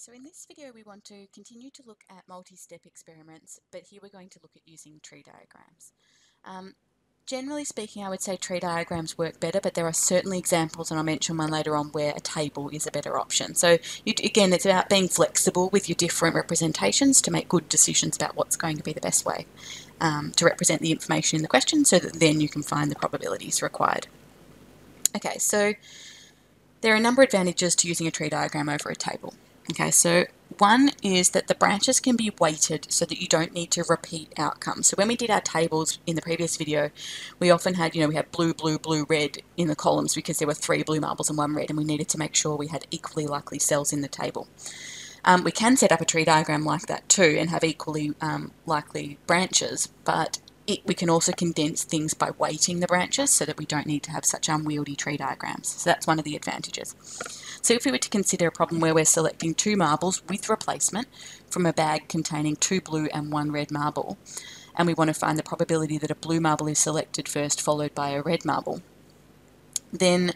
So in this video we want to continue to look at multi-step experiments, but here we're going to look at using tree diagrams. Um, generally speaking, I would say tree diagrams work better, but there are certainly examples, and I'll mention one later on, where a table is a better option. So you, again, it's about being flexible with your different representations to make good decisions about what's going to be the best way um, to represent the information in the question so that then you can find the probabilities required. Okay, so there are a number of advantages to using a tree diagram over a table. Okay, so one is that the branches can be weighted so that you don't need to repeat outcomes. So when we did our tables in the previous video, we often had, you know, we had blue, blue, blue, red in the columns because there were three blue marbles and one red, and we needed to make sure we had equally likely cells in the table. Um, we can set up a tree diagram like that too and have equally um, likely branches, but it, we can also condense things by weighting the branches so that we don't need to have such unwieldy tree diagrams. So that's one of the advantages. So if we were to consider a problem where we're selecting two marbles with replacement from a bag containing two blue and one red marble, and we want to find the probability that a blue marble is selected first followed by a red marble, then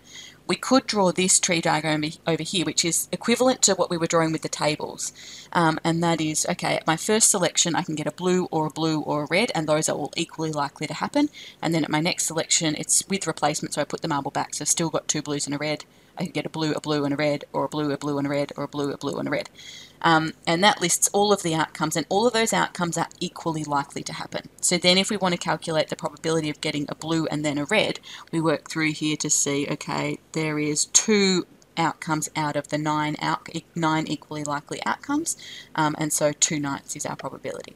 we could draw this tree diagram over here, which is equivalent to what we were drawing with the tables. Um, and that is, okay, at my first selection, I can get a blue or a blue or a red, and those are all equally likely to happen. And then at my next selection, it's with replacement, so I put the marble back, so I've still got two blues and a red. I get a blue, a blue, and a red, or a blue, a blue, and a red, or a blue, a blue, and a red. Um, and that lists all of the outcomes, and all of those outcomes are equally likely to happen. So then if we want to calculate the probability of getting a blue and then a red, we work through here to see, okay, there is two outcomes out of the nine, out, nine equally likely outcomes, um, and so two ninths is our probability.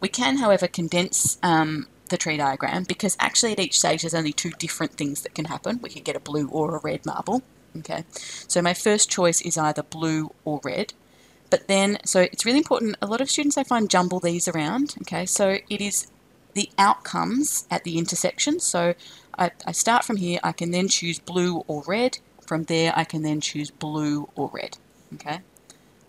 We can, however, condense um, the tree diagram because actually at each stage there's only two different things that can happen. We could get a blue or a red marble. Okay, so my first choice is either blue or red. But then, so it's really important, a lot of students I find jumble these around, okay, so it is the outcomes at the intersection. So I, I start from here, I can then choose blue or red. From there, I can then choose blue or red, okay.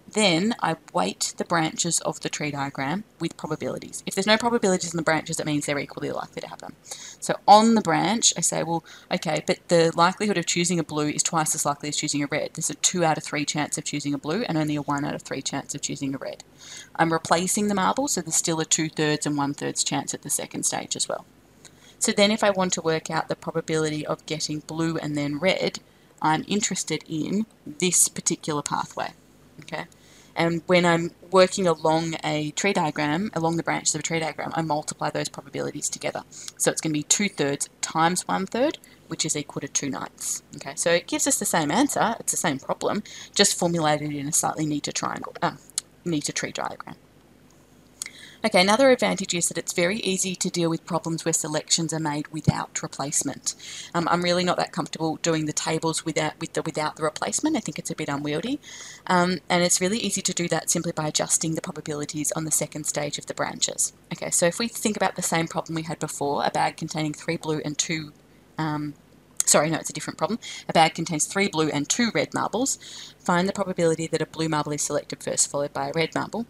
Then I weight the branches of the tree diagram with probabilities. If there's no probabilities in the branches, it means they're equally likely to happen. So on the branch, I say, well, okay, but the likelihood of choosing a blue is twice as likely as choosing a red. There's a 2 out of 3 chance of choosing a blue and only a 1 out of 3 chance of choosing a red. I'm replacing the marble, so there's still a 2 thirds and 1 thirds chance at the second stage as well. So then if I want to work out the probability of getting blue and then red, I'm interested in this particular pathway. Okay, and when I'm working along a tree diagram, along the branches of a tree diagram, I multiply those probabilities together. So it's going to be 2 thirds times one-third, which is equal to 2 ninths. Okay, so it gives us the same answer, it's the same problem, just formulated in a slightly neater triangle, uh, neater tree diagram. Okay, another advantage is that it's very easy to deal with problems where selections are made without replacement. Um, I'm really not that comfortable doing the tables without with the without the replacement. I think it's a bit unwieldy. Um, and it's really easy to do that simply by adjusting the probabilities on the second stage of the branches. Okay, so if we think about the same problem we had before, a bag containing three blue and two um, sorry, no, it's a different problem. A bag contains three blue and two red marbles. Find the probability that a blue marble is selected first, followed by a red marble.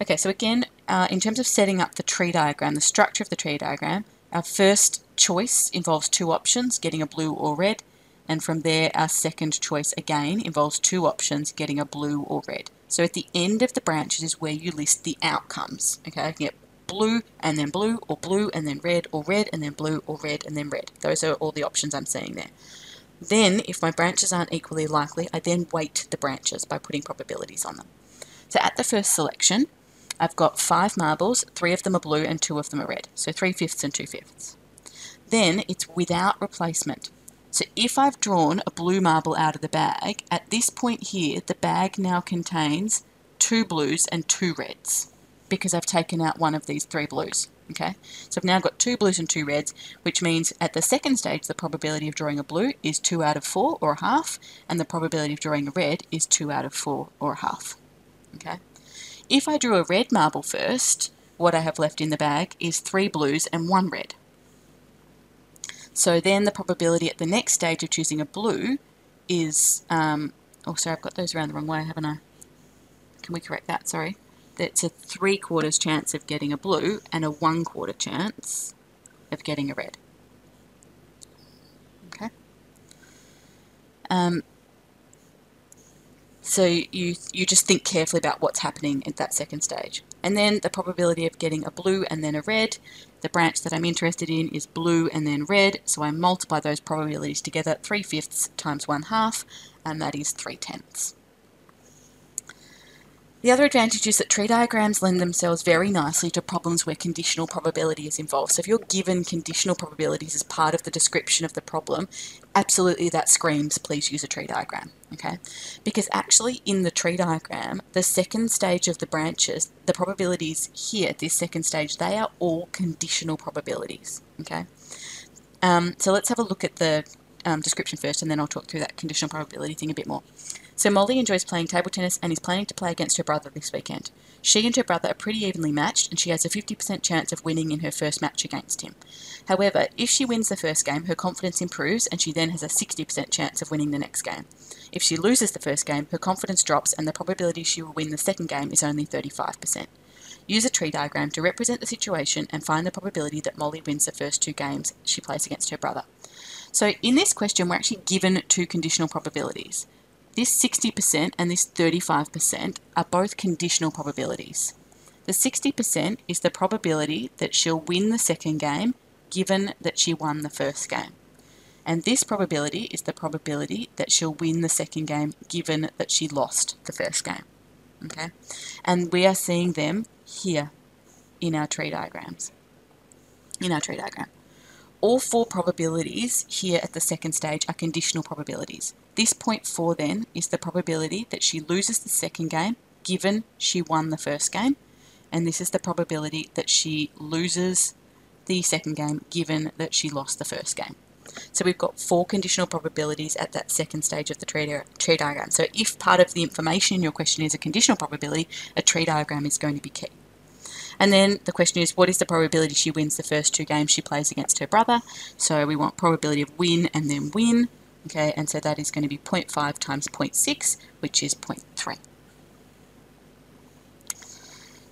Okay, so again, uh, in terms of setting up the tree diagram, the structure of the tree diagram, our first choice involves two options, getting a blue or red, and from there our second choice again involves two options, getting a blue or red. So at the end of the branches is where you list the outcomes. Okay, yep, blue and then blue or blue and then red or red and then blue or red and then red. Those are all the options I'm seeing there. Then, if my branches aren't equally likely, I then weight the branches by putting probabilities on them. So at the first selection, I've got five marbles, three of them are blue and two of them are red. So three fifths and two fifths. Then it's without replacement. So if I've drawn a blue marble out of the bag, at this point here, the bag now contains two blues and two reds because I've taken out one of these three blues. Okay, so I've now got two blues and two reds, which means at the second stage the probability of drawing a blue is 2 out of 4 or a half, and the probability of drawing a red is 2 out of 4 or a half. Okay, if I drew a red marble first, what I have left in the bag is three blues and one red. So then the probability at the next stage of choosing a blue is, um, oh sorry I've got those around the wrong way, haven't I? Can we correct that, sorry? That's a three quarters chance of getting a blue and a one quarter chance of getting a red. Okay. Um, So you you just think carefully about what's happening at that second stage. And then the probability of getting a blue and then a red. The branch that I'm interested in is blue and then red, so I multiply those probabilities together, 3 fifths times 1 half, and that is 3 tenths. The other advantage is that tree diagrams lend themselves very nicely to problems where conditional probability is involved. So if you're given conditional probabilities as part of the description of the problem, absolutely that screams please use a tree diagram, okay? Because actually in the tree diagram, the second stage of the branches, the probabilities here at this second stage, they are all conditional probabilities, okay? Um, so let's have a look at the um, description first and then I'll talk through that conditional probability thing a bit more. So Molly enjoys playing table tennis and is planning to play against her brother this weekend. She and her brother are pretty evenly matched and she has a 50% chance of winning in her first match against him. However, if she wins the first game, her confidence improves and she then has a 60% chance of winning the next game. If she loses the first game, her confidence drops and the probability she will win the second game is only 35%. Use a tree diagram to represent the situation and find the probability that Molly wins the first two games she plays against her brother. So in this question, we're actually given two conditional probabilities. This 60% and this 35% are both conditional probabilities. The 60% is the probability that she'll win the second game given that she won the first game. And this probability is the probability that she'll win the second game given that she lost the first game. Okay? And we are seeing them here in our tree diagrams. In our tree diagram. All four probabilities here at the second stage are conditional probabilities. This point 4 then is the probability that she loses the second game given she won the first game. And this is the probability that she loses the second game given that she lost the first game. So we've got four conditional probabilities at that second stage of the tree, tree diagram. So if part of the information in your question is a conditional probability, a tree diagram is going to be key. And then the question is, what is the probability she wins the first two games she plays against her brother? So we want probability of win and then win. Okay, and so that is going to be 0.5 times 0.6, which is 0.3.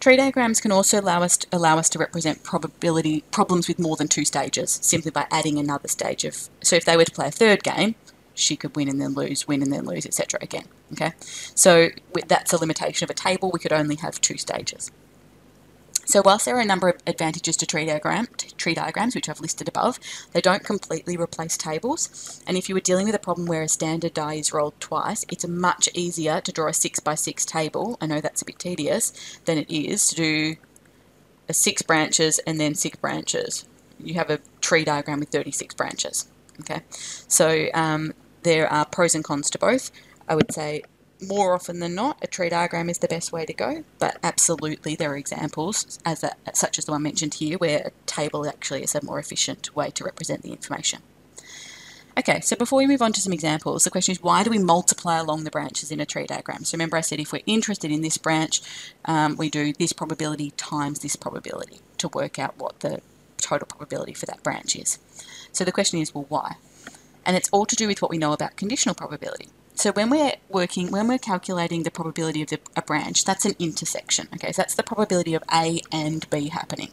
Tree diagrams can also allow us to, allow us to represent probability problems with more than two stages, simply by adding another stage of. So if they were to play a third game, she could win and then lose, win and then lose, etc. Again. Okay, so that's a limitation of a table. We could only have two stages. So whilst there are a number of advantages to tree, diagram, tree diagrams, which I've listed above, they don't completely replace tables. And if you were dealing with a problem where a standard die is rolled twice, it's much easier to draw a 6 by 6 table, I know that's a bit tedious, than it is to do a 6 branches and then 6 branches. You have a tree diagram with 36 branches. Okay, so um, there are pros and cons to both. I would say more often than not, a tree diagram is the best way to go, but absolutely there are examples, as a, such as the one mentioned here, where a table actually is a more efficient way to represent the information. Okay, so before we move on to some examples, the question is why do we multiply along the branches in a tree diagram? So remember I said if we're interested in this branch, um, we do this probability times this probability to work out what the total probability for that branch is. So the question is, well, why? And it's all to do with what we know about conditional probability. So when we're working, when we're calculating the probability of the, a branch, that's an intersection. Okay, so that's the probability of A and B happening.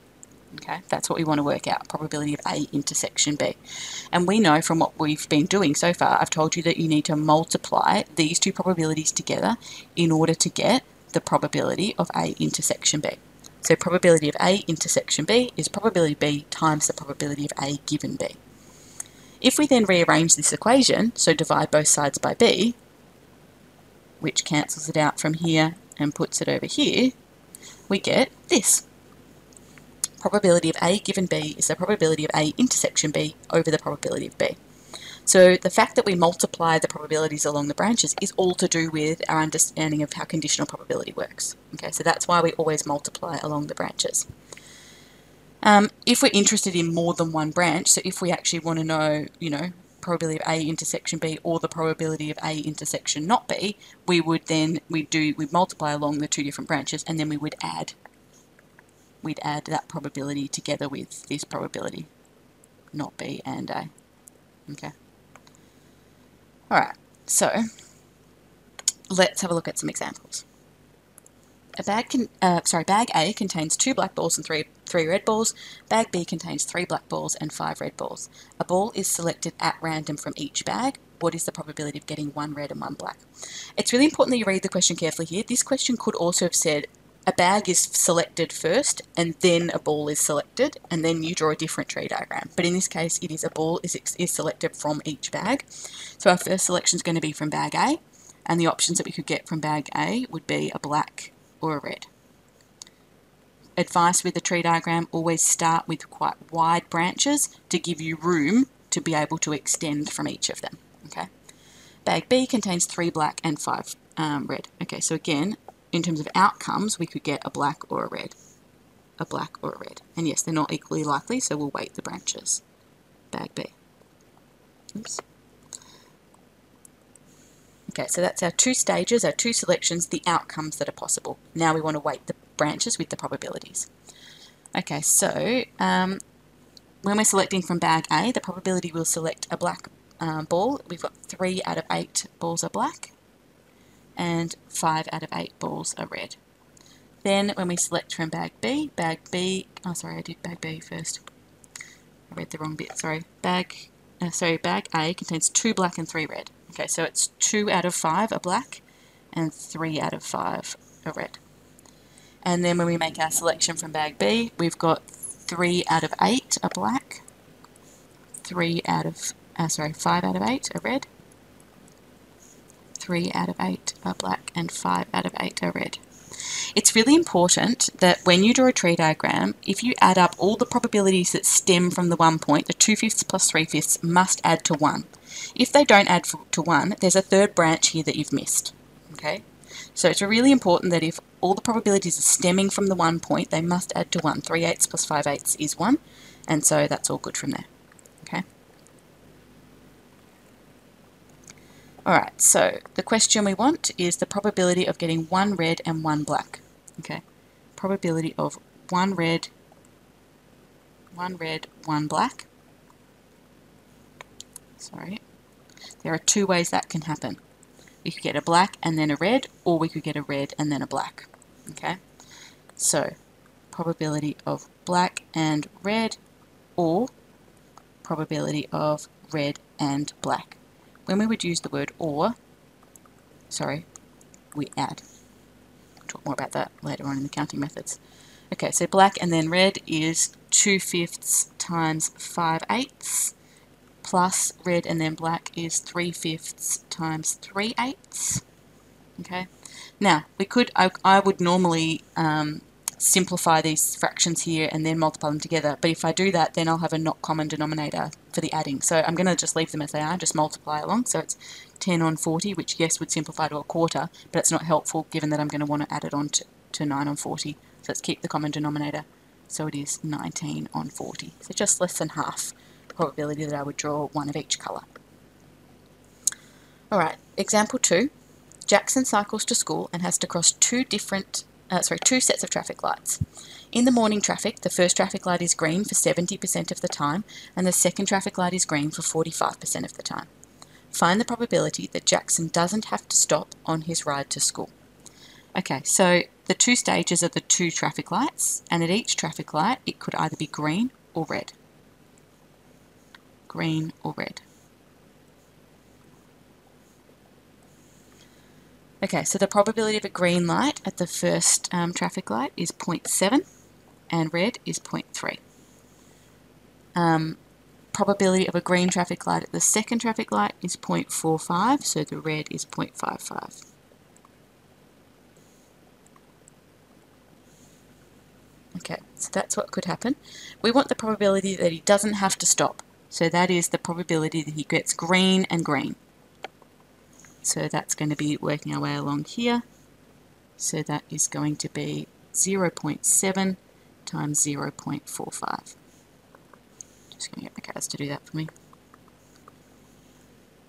Okay, that's what we want to work out, probability of A intersection B. And we know from what we've been doing so far, I've told you that you need to multiply these two probabilities together in order to get the probability of A intersection B. So probability of A intersection B is probability B times the probability of A given B. If we then rearrange this equation, so divide both sides by b, which cancels it out from here and puts it over here, we get this. Probability of A given B is the probability of A intersection B over the probability of B. So the fact that we multiply the probabilities along the branches is all to do with our understanding of how conditional probability works. Okay, so that's why we always multiply along the branches. Um, if we're interested in more than one branch, so if we actually want to know, you know, probability of A intersection B or the probability of A intersection not B, we would then we do we multiply along the two different branches and then we would add we'd add that probability together with this probability, not B and A. Okay. Alright, so let's have a look at some examples. A bag can, uh, sorry, bag A contains two black balls and three, three red balls. Bag B contains three black balls and five red balls. A ball is selected at random from each bag. what is the probability of getting one red and one black? It's really important that you read the question carefully here. This question could also have said a bag is selected first and then a ball is selected and then you draw a different tree diagram. But in this case, it is a ball is, is selected from each bag. So our first selection is going to be from bag A and the options that we could get from bag A would be a black or a red. Advice with a tree diagram, always start with quite wide branches to give you room to be able to extend from each of them. Okay. Bag B contains three black and five um, red. Okay, so again, in terms of outcomes, we could get a black or a red. A black or a red. And yes, they're not equally likely, so we'll weight the branches. Bag B. Oops. Okay, so that's our two stages, our two selections, the outcomes that are possible. Now we want to weight the branches with the probabilities. Okay, so um, when we're selecting from bag A, the probability we'll select a black um, ball. We've got three out of eight balls are black and five out of eight balls are red. Then when we select from bag B, bag B, oh sorry, I did bag B first. I read the wrong bit, sorry. Bag, uh, sorry, bag A contains two black and three red. Okay, so it's two out of five are black and three out of five are red. And then when we make our selection from bag B, we've got three out of eight are black, three out of, uh, sorry, five out of eight are red, three out of eight are black, and five out of eight are red. It's really important that when you draw a tree diagram, if you add up all the probabilities that stem from the one point, the 2 fifths plus 3 fifths must add to 1. If they don't add to 1, there's a third branch here that you've missed. Okay, So it's really important that if all the probabilities are stemming from the one point, they must add to 1. 3 eighths plus 5 eighths is 1, and so that's all good from there. Okay. Alright, so the question we want is the probability of getting one red and one black. Okay, probability of one red, one red, one black. Sorry. There are two ways that can happen. We could get a black and then a red, or we could get a red and then a black. Okay, so probability of black and red, or probability of red and black. When we would use the word or, sorry, we add. We'll talk more about that later on in the counting methods. Okay, so black and then red is 2 fifths times 5 eighths plus red and then black is 3 fifths times 3 eighths. Okay, now we could, I, I would normally um, simplify these fractions here and then multiply them together, but if I do that then I'll have a not common denominator for the adding. So I'm going to just leave them as they are, just multiply along. So it's 10 on 40, which yes would simplify to a quarter, but it's not helpful given that I'm going to want to add it on to, to 9 on 40. So let's keep the common denominator. So it is 19 on 40. So just less than half probability that I would draw one of each colour. Alright, example 2. Jackson cycles to school and has to cross two different, uh, sorry, two sets of traffic lights. In the morning traffic, the first traffic light is green for 70% of the time and the second traffic light is green for 45% of the time. Find the probability that Jackson doesn't have to stop on his ride to school. Okay, so the two stages are the two traffic lights and at each traffic light it could either be green or red green or red. Okay, so the probability of a green light at the first um, traffic light is 0.7 and red is 0.3. Um, probability of a green traffic light at the second traffic light is 0.45, so the red is 0.55. Okay, so that's what could happen. We want the probability that he doesn't have to stop. So that is the probability that he gets green and green. So that's going to be working our way along here. So that is going to be 0.7 times 0.45. Just going to get my CAS to do that for me.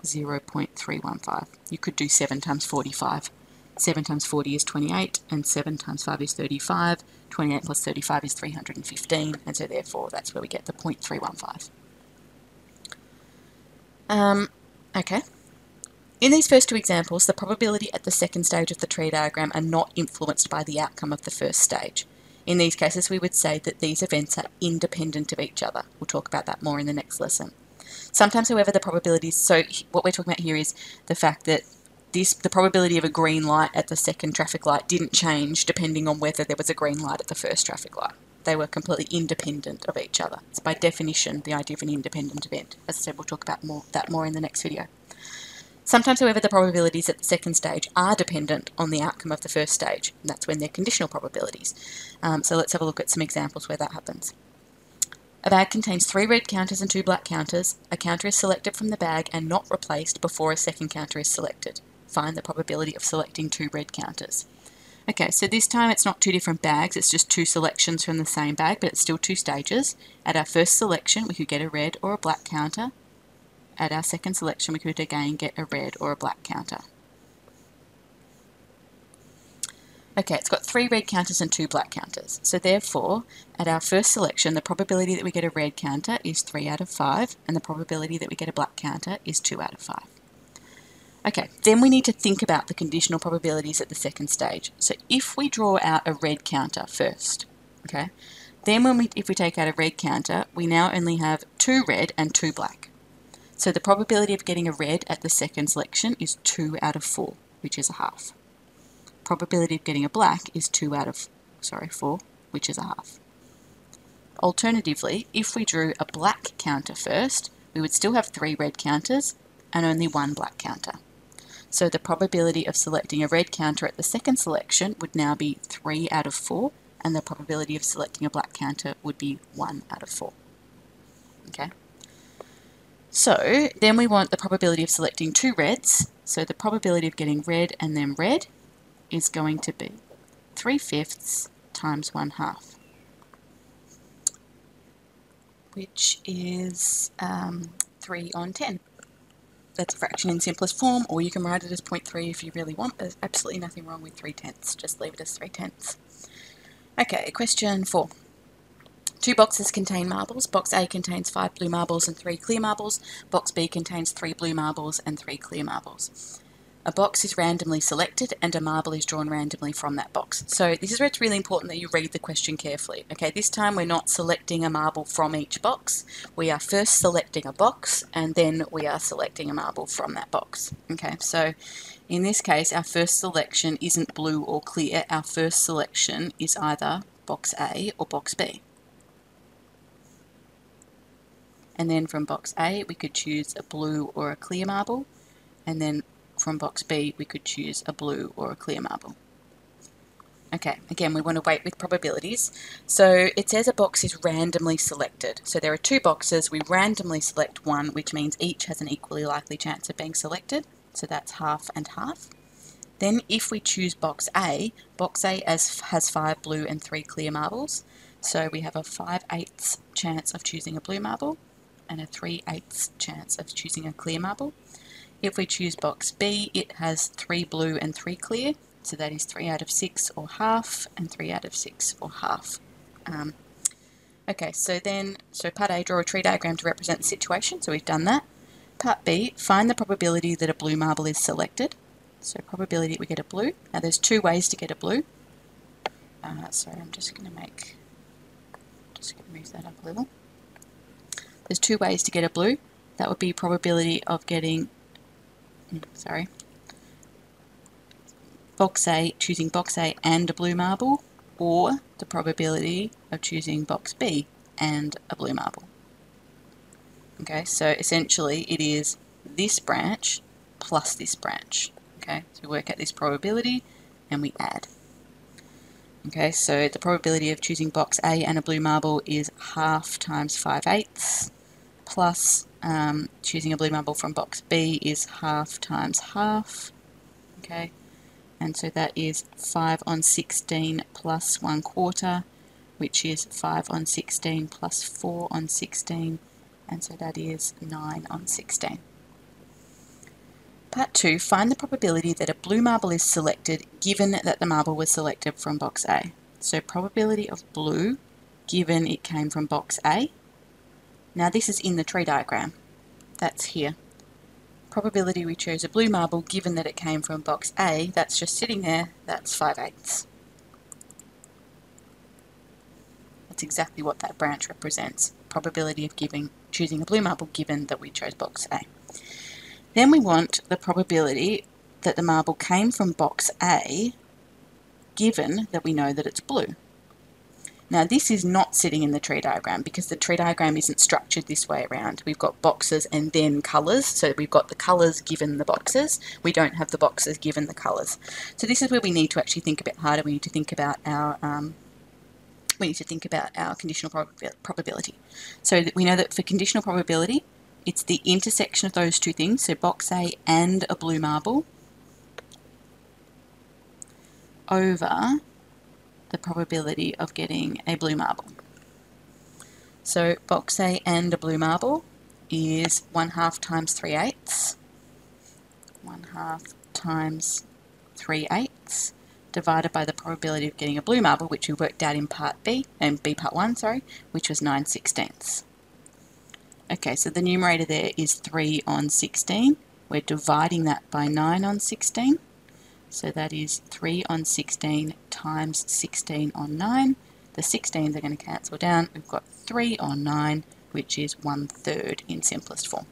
0.315. You could do 7 times 45. 7 times 40 is 28, and 7 times 5 is 35. 28 plus 35 is 315, and so therefore that's where we get the 0.315. Um, okay. In these first two examples, the probability at the second stage of the tree diagram are not influenced by the outcome of the first stage. In these cases, we would say that these events are independent of each other. We'll talk about that more in the next lesson. Sometimes, however, the probabilities, so what we're talking about here is the fact that this, the probability of a green light at the second traffic light didn't change depending on whether there was a green light at the first traffic light. They were completely independent of each other. It's by definition the idea of an independent event. As I said, we'll talk about more, that more in the next video. Sometimes, however, the probabilities at the second stage are dependent on the outcome of the first stage, and that's when they're conditional probabilities. Um, so let's have a look at some examples where that happens. A bag contains three red counters and two black counters. A counter is selected from the bag and not replaced before a second counter is selected. Find the probability of selecting two red counters. Okay, so this time it's not two different bags, it's just two selections from the same bag, but it's still two stages. At our first selection, we could get a red or a black counter. At our second selection, we could again get a red or a black counter. Okay, it's got three red counters and two black counters. So therefore, at our first selection, the probability that we get a red counter is 3 out of 5, and the probability that we get a black counter is 2 out of 5. Okay, then we need to think about the conditional probabilities at the second stage. So if we draw out a red counter first, okay, then when we, if we take out a red counter, we now only have two red and two black. So the probability of getting a red at the second selection is 2 out of 4, which is a half probability of getting a black is 2 out of, sorry, 4, which is a half. Alternatively, if we drew a black counter first, we would still have three red counters and only one black counter. So the probability of selecting a red counter at the second selection would now be 3 out of 4, and the probability of selecting a black counter would be 1 out of 4. Okay. So then we want the probability of selecting two reds. So the probability of getting red and then red is going to be 3 fifths times 1 half, which is um, 3 on 10. That's a fraction in simplest form, or you can write it as 0.3 if you really want. There's absolutely nothing wrong with 3 tenths, just leave it as 3 tenths. Okay, question 4. Two boxes contain marbles. Box A contains five blue marbles and three clear marbles. Box B contains three blue marbles and three clear marbles a box is randomly selected and a marble is drawn randomly from that box. So this is where it's really important that you read the question carefully. Okay, this time we're not selecting a marble from each box. We are first selecting a box and then we are selecting a marble from that box. Okay, so in this case our first selection isn't blue or clear. Our first selection is either box A or box B. And then from box A we could choose a blue or a clear marble and then from box B, we could choose a blue or a clear marble. Okay, again, we want to weight with probabilities. So it says a box is randomly selected. So there are two boxes. We randomly select one, which means each has an equally likely chance of being selected. So that's half and half. Then if we choose box A, box A has, has five blue and three clear marbles. So we have a 5 eighths chance of choosing a blue marble and a 3 eighths chance of choosing a clear marble. If we choose box B, it has three blue and three clear, so that is three out of six or half, and three out of six or half. Um, okay, so then, so part A, draw a tree diagram to represent the situation, so we've done that. Part B, find the probability that a blue marble is selected. So probability we get a blue. Now there's two ways to get a blue. Uh, sorry, I'm just going to make, just going to move that up a little. There's two ways to get a blue. That would be probability of getting sorry, box A, choosing box A and a blue marble, or the probability of choosing box B and a blue marble. Okay, so essentially it is this branch plus this branch. Okay, so we work out this probability and we add. Okay, so the probability of choosing box A and a blue marble is half times 5 eighths plus um, choosing a blue marble from box B is half times half. Okay, and so that is 5 on 16 plus 1 quarter, which is 5 on 16 plus 4 on 16, and so that is 9 on 16. Part 2, find the probability that a blue marble is selected given that the marble was selected from box A. So probability of blue given it came from box A now this is in the tree diagram. That's here. Probability we chose a blue marble given that it came from box A, that's just sitting there, that's 5 eighths. That's exactly what that branch represents. Probability of giving choosing a blue marble given that we chose box A. Then we want the probability that the marble came from box A given that we know that it's blue. Now this is not sitting in the tree diagram because the tree diagram isn't structured this way around. We've got boxes and then colours, so we've got the colours given the boxes. We don't have the boxes given the colours. So this is where we need to actually think a bit harder. We need to think about our um, we need to think about our conditional prob probability. So that we know that for conditional probability, it's the intersection of those two things, so box A and a blue marble, over the probability of getting a blue marble. So box A and a blue marble is 1 half times 3 eighths, 1 half times 3 eighths, divided by the probability of getting a blue marble, which we worked out in part B, and B part 1, sorry, which was 9 sixteenths. Okay, so the numerator there is 3 on 16. We're dividing that by 9 on 16. So that is 3 on 16 times 16 on 9. The 16s are going to cancel down. We've got 3 on 9, which is 1 third in simplest form.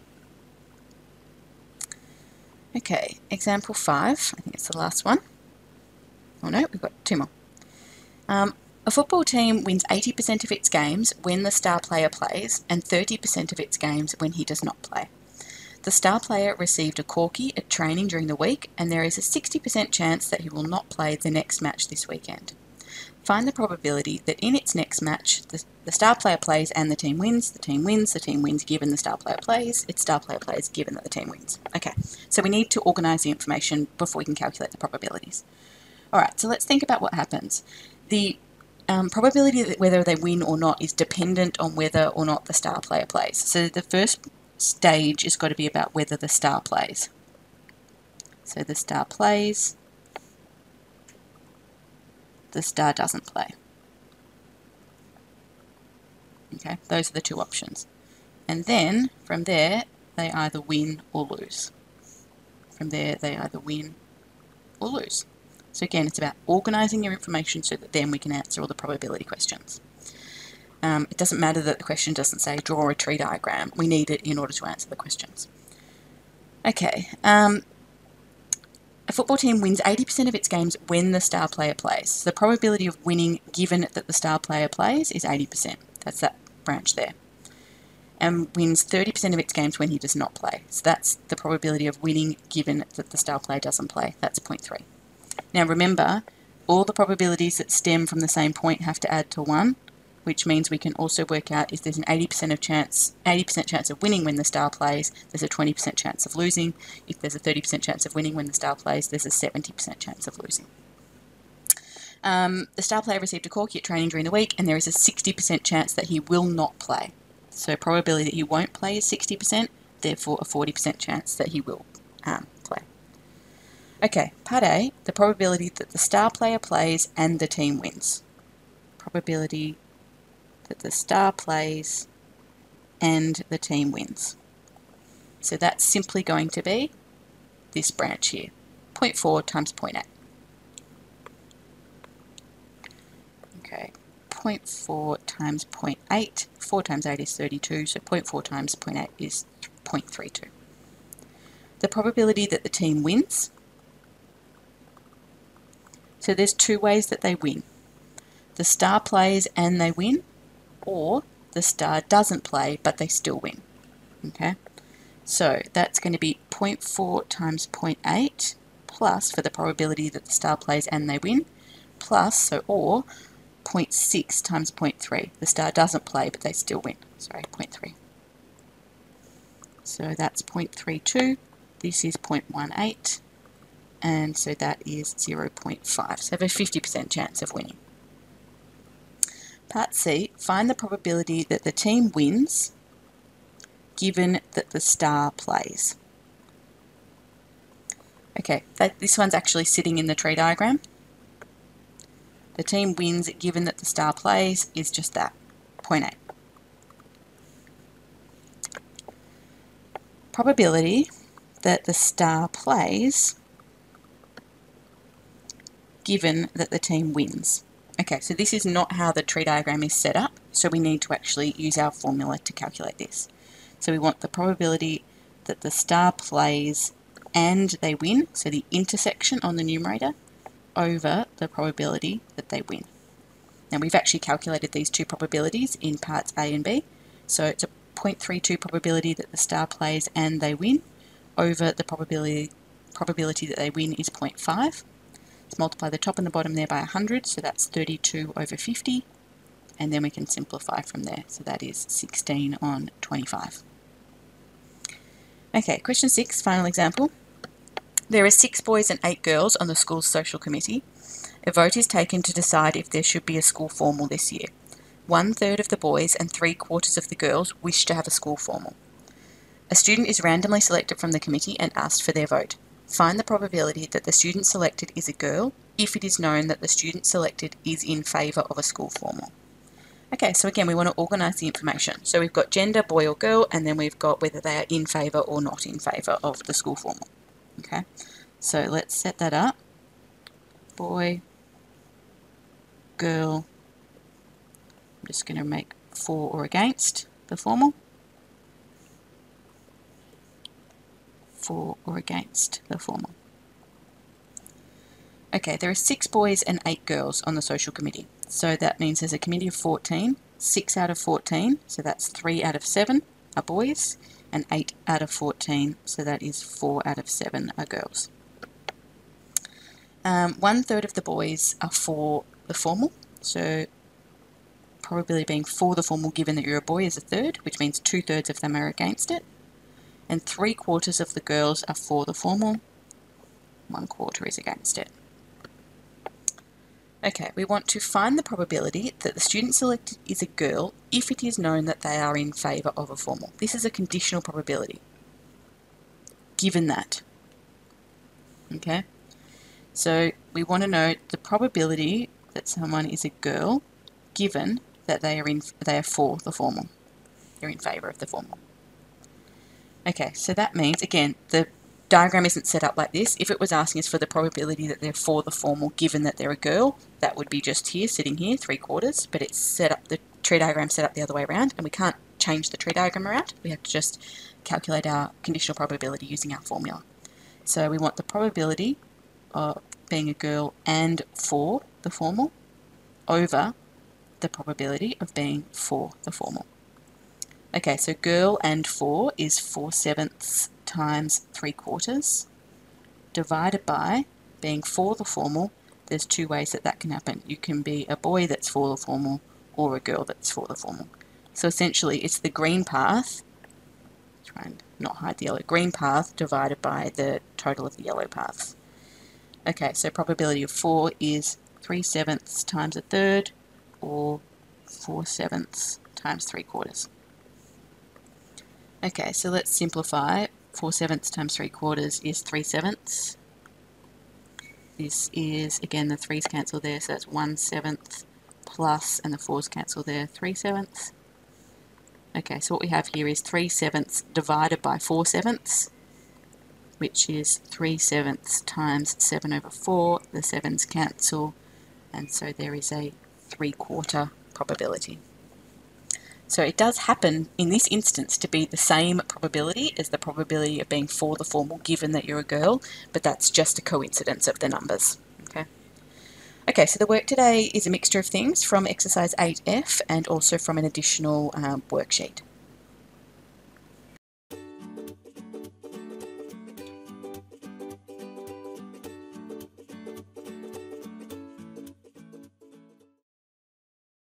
Okay, example 5. I think it's the last one. Oh no, we've got two more. Um, a football team wins 80% of its games when the star player plays and 30% of its games when he does not play. The star player received a corky at training during the week, and there is a 60% chance that he will not play the next match this weekend. Find the probability that in its next match, the, the star player plays and the team wins, the team wins, the team wins given the star player plays, its star player plays given that the team wins. Okay, so we need to organise the information before we can calculate the probabilities. Alright, so let's think about what happens. The um, probability that whether they win or not is dependent on whether or not the star player plays. So the first stage has got to be about whether the star plays. So the star plays, the star doesn't play. Okay, those are the two options. And then from there, they either win or lose. From there, they either win or lose. So again, it's about organising your information so that then we can answer all the probability questions. Um, it doesn't matter that the question doesn't say draw a tree diagram. We need it in order to answer the questions. Okay. Um, a football team wins 80% of its games when the star player plays. The probability of winning given that the star player plays is 80%. That's that branch there. And wins 30% of its games when he does not play. So that's the probability of winning given that the star player doesn't play. That's 0.3. Now remember, all the probabilities that stem from the same point have to add to 1 which means we can also work out if there's an 80% of chance 80% chance of winning when the star plays, there's a 20% chance of losing. If there's a 30% chance of winning when the star plays, there's a 70% chance of losing. Um, the star player received a corky at training during the week, and there is a 60% chance that he will not play. So probability that he won't play is 60%, therefore a 40% chance that he will um, play. Okay, part A, the probability that the star player plays and the team wins. Probability that the star plays and the team wins. So that's simply going to be this branch here, 0.4 times 0.8. Okay, 0.4 times 0.8, 4 times 8 is 32, so 0.4 times 0.8 is 0.32. The probability that the team wins, so there's two ways that they win. The star plays and they win, or the star doesn't play but they still win. Okay, so that's going to be 0.4 times 0.8 plus for the probability that the star plays and they win, plus, so or 0.6 times 0.3. The star doesn't play but they still win. Sorry, 0.3. So that's 0.32. This is 0.18. And so that is 0.5. So I have a 50% chance of winning. Part C, find the probability that the team wins given that the star plays. Okay, that, this one's actually sitting in the tree diagram. The team wins given that the star plays is just that, 0.8. Probability that the star plays given that the team wins. Okay, so this is not how the tree diagram is set up, so we need to actually use our formula to calculate this. So we want the probability that the star plays and they win, so the intersection on the numerator, over the probability that they win. Now we've actually calculated these two probabilities in parts A and B. So it's a 0.32 probability that the star plays and they win over the probability probability that they win is 0.5. Let's multiply the top and the bottom there by 100, so that's 32 over 50, and then we can simplify from there. So that is 16 on 25. Okay, question six, final example. There are six boys and eight girls on the school's social committee. A vote is taken to decide if there should be a school formal this year. One third of the boys and three quarters of the girls wish to have a school formal. A student is randomly selected from the committee and asked for their vote. Find the probability that the student selected is a girl if it is known that the student selected is in favour of a school formal. Okay, so again, we want to organise the information. So we've got gender, boy or girl, and then we've got whether they are in favour or not in favour of the school formal. Okay, so let's set that up. Boy, girl, I'm just going to make for or against the formal. For or against the formal. Okay, there are six boys and eight girls on the social committee. So that means there's a committee of 14, 6 out of 14, so that's 3 out of 7 are boys, and 8 out of 14, so that is 4 out of 7 are girls. Um, one third of the boys are for the formal, so probability being for the formal given that you're a boy is a third, which means two thirds of them are against it. And three quarters of the girls are for the formal, one quarter is against it. Okay, we want to find the probability that the student selected is a girl if it is known that they are in favour of a formal. This is a conditional probability, given that. Okay, so we want to know the probability that someone is a girl given that they are in they are for the formal. They're in favour of the formal. Okay, so that means again the diagram isn't set up like this. If it was asking us for the probability that they're for the formal given that they're a girl, that would be just here, sitting here, three quarters, but it's set up, the tree diagram set up the other way around, and we can't change the tree diagram around. We have to just calculate our conditional probability using our formula. So we want the probability of being a girl and for the formal over the probability of being for the formal. Okay, so girl and for is 4 sevenths times 3 quarters divided by being for the formal. There's two ways that that can happen. You can be a boy that's for the formal or a girl that's for the formal. So essentially it's the green path, try and not hide the yellow, green path divided by the total of the yellow paths. Okay, so probability of for is 3 sevenths times a third or 4 sevenths times 3 quarters. Okay, so let's simplify. 4 sevenths times 3 quarters is 3 sevenths. This is, again, the 3's cancel there, so that's 1 seventh plus, and the 4's cancel there, 3 sevenths. Okay, so what we have here is 3 sevenths divided by 4 sevenths, which is 3 sevenths times 7 over 4. The 7's cancel, and so there is a 3 quarter probability. So it does happen in this instance to be the same probability as the probability of being for the formal given that you're a girl, but that's just a coincidence of the numbers. Okay. Okay, so the work today is a mixture of things from exercise 8F and also from an additional um, worksheet.